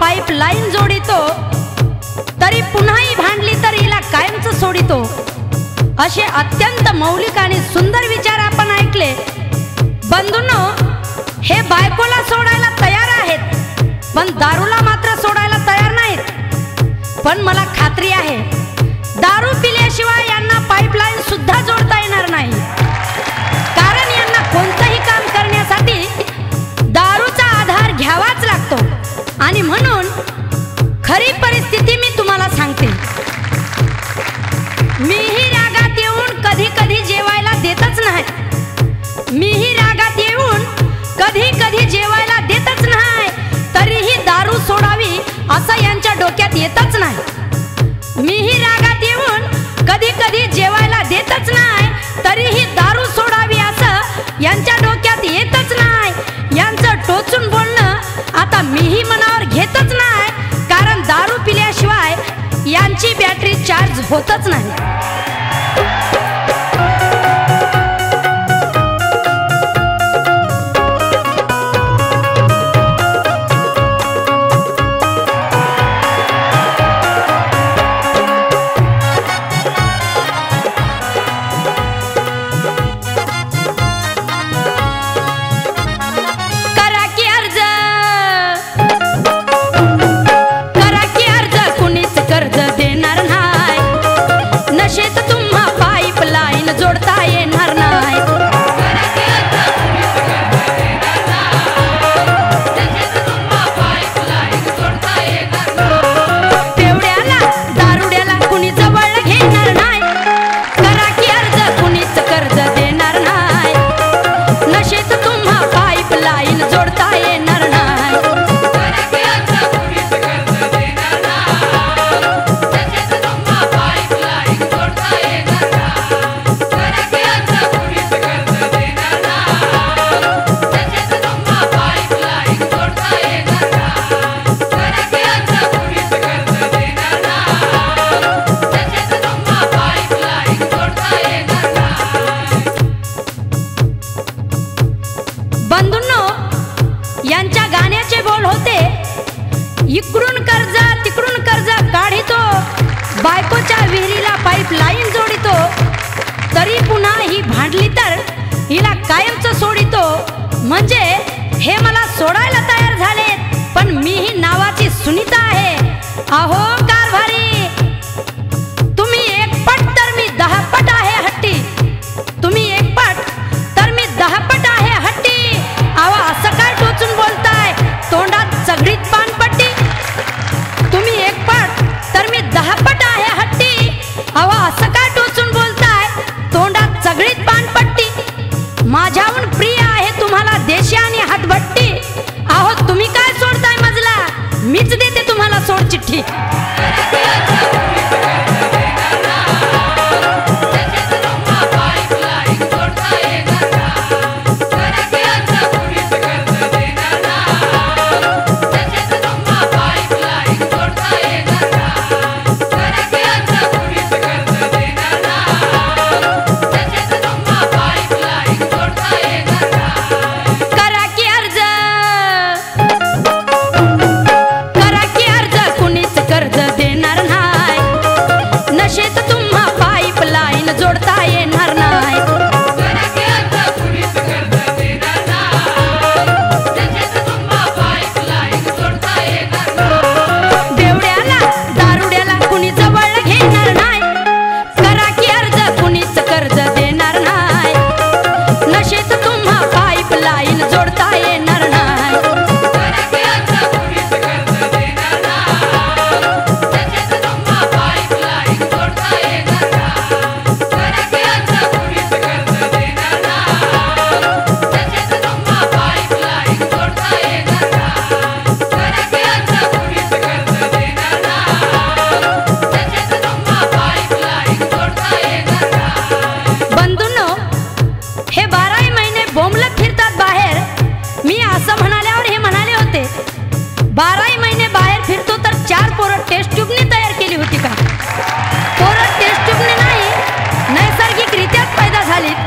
Pipe line जोडितो तरी पुन्हाही भांडली तर हिला कायमच सोडितो. असे अत्यंत मौलिक आणि सुंदर विचार आपण ऐकले. बंधूंनो हे बायकोला सोडायला तयार आहेत पण दारूला मात्र सोडायला तयार नाहीत. पण मला खात्री आहे दारू पिल्याशिवाय मीही रागात येऊन कधी कधी जेवायला देतच नाही. मीही रागात येऊन कधी कधी जेवायला देतच नाही. तरीही दारू सोडावी असं यांच्या डोक्यात येतच नाही. मीही रागात बॅटरी चार्ज होतच नाही. इकडून कर्ज तिकडून कर्ज काढितो. बायकोच्या विहिरीला पाईप लाईन जोडितो. तरी पुन्हा ही भांडली तर हिला कायमच सोडितो. म्हणजे हे मला सोडायला तयार झाले. Allez,